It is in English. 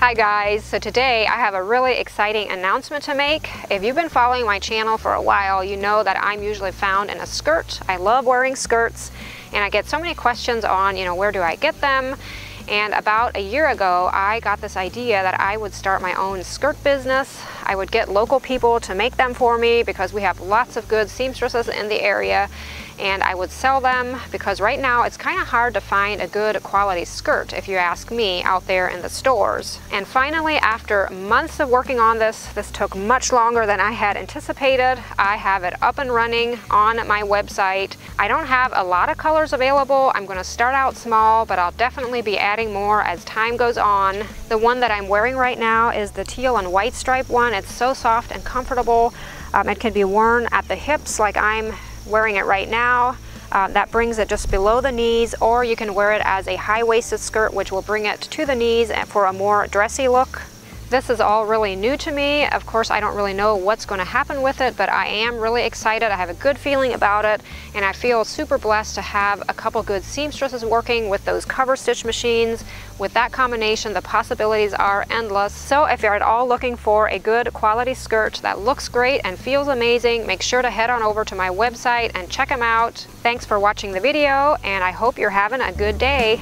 Hi guys, so today I have a really exciting announcement to make. If you've been following my channel for a while, you know that I'm usually found in a skirt. I love wearing skirts and I get so many questions on, you know, where do I get them? And about a year ago, I got this idea that I would start my own skirt business. I would get local people to make them for me because we have lots of good seamstresses in the area and I would sell them because right now it's kind of hard to find a good quality skirt if you ask me out there in the stores. And finally after months of working on this, this took much longer than I had anticipated. I have it up and running on my website. I don't have a lot of colors available. I'm going to start out small but I'll definitely be adding more as time goes on. The one that I'm wearing right now is the teal and white stripe one. It's so soft and comfortable. Um, it can be worn at the hips like I'm wearing it right now. Uh, that brings it just below the knees or you can wear it as a high-waisted skirt which will bring it to the knees for a more dressy look. This is all really new to me. Of course, I don't really know what's going to happen with it, but I am really excited. I have a good feeling about it, and I feel super blessed to have a couple good seamstresses working with those cover stitch machines. With that combination, the possibilities are endless. So if you're at all looking for a good quality skirt that looks great and feels amazing, make sure to head on over to my website and check them out. Thanks for watching the video, and I hope you're having a good day.